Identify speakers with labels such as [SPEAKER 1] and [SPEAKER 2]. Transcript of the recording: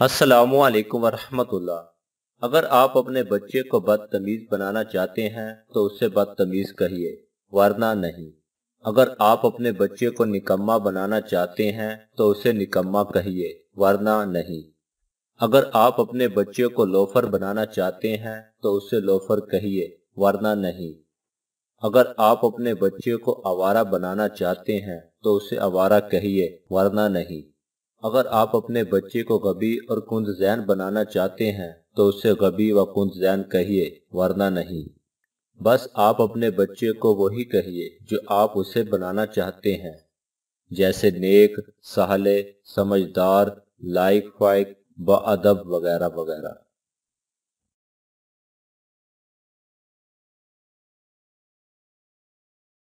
[SPEAKER 1] असलकम वरहमतुल्लाह। अगर आप अपने बच्चे को बदतमीज बनाना चाहते हैं तो उससे बदतमीज कहिए, वरना नहीं। अगर आप अपने बच्चे को निकम्मा बनाना चाहते हैं तो उसे निकम्मा कहिए, वरना नहीं। अगर आप अपने बच्चे को लोफर बनाना चाहते हैं तो उसे लोफर कहिए, वरना नहीं। अगर आप अपने बच्चे को आवारा बनाना चाहते हैं तो उसे आवारा कहिए, वरना नहीं। अगर आप अपने बच्चे को गबी और कुंज जैन बनाना चाहते हैं तो उसे गबी व कुंज जैन कहिए, वरना नहीं। बस आप अपने बच्चे को वही कहिए, जो आप उसे बनाना चाहते हैं। जैसे नेक, सहले, समझदार लाइक फाइक व अदब वगैरह वगैरह